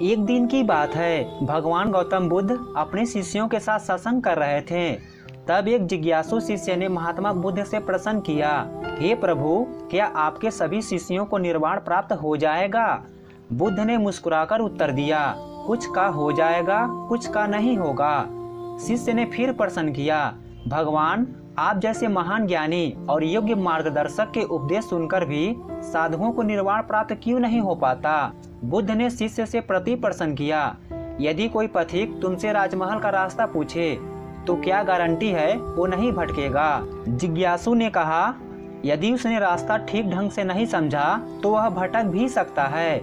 एक दिन की बात है। भगवान गौतम बुद्ध अपने शिष्यों के साथ सत्संग कर रहे थे। तब एक जिज्ञासु शिष्य ने महात्मा बुद्ध से प्रश्न किया, हे प्रभु, क्या आपके सभी शिष्यों को निर्वाण प्राप्त हो जाएगा? बुद्ध ने मुस्कुराकर उत्तर दिया, कुछ का हो जाएगा, कुछ का नहीं होगा। शिष्य ने फिर प्रश्न किया भगवान, आप जैसे महान ज्ञानी और योग्य मार्गदर्शक के उपदेश सुनकर भी साधुओं को निर्वाण प्राप्त क्यों नहीं हो पाता? बुद्ध ने शिष्य से प्रति प्रश्न किया, यदि कोई पथिक तुमसे राजमहल का रास्ता पूछे तो क्या गारंटी है वो नहीं भटकेगा? जिज्ञासु ने कहा यदि उसने रास्ता ठीक ढंग से नहीं समझा तो वह भटक भी सकता है।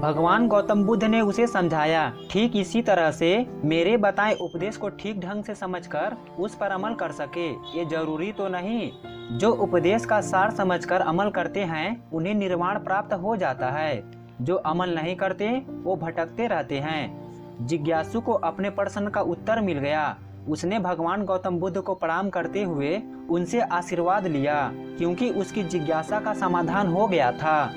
भगवान गौतम बुद्ध ने उसे समझाया, ठीक इसी तरह से मेरे बताए उपदेश को ठीक ढंग से समझकर उस पर अमल कर सके, ये ज़रूरी तो नहीं। जो उपदेश का सार समझकर अमल करते हैं, उन्हें निर्माण प्राप्त हो जाता है। जो अमल नहीं करते, वो भटकते रहते हैं। जिज्ञासु को अपने प्रश्न का उत्तर मिल गया। उसने भगवान गौतम बुद्ध को प्रणाम करते हुए उनसे आशीर्वाद लिया, क्योंकि उसकी जिज्ञासा का समाधान हो गया था।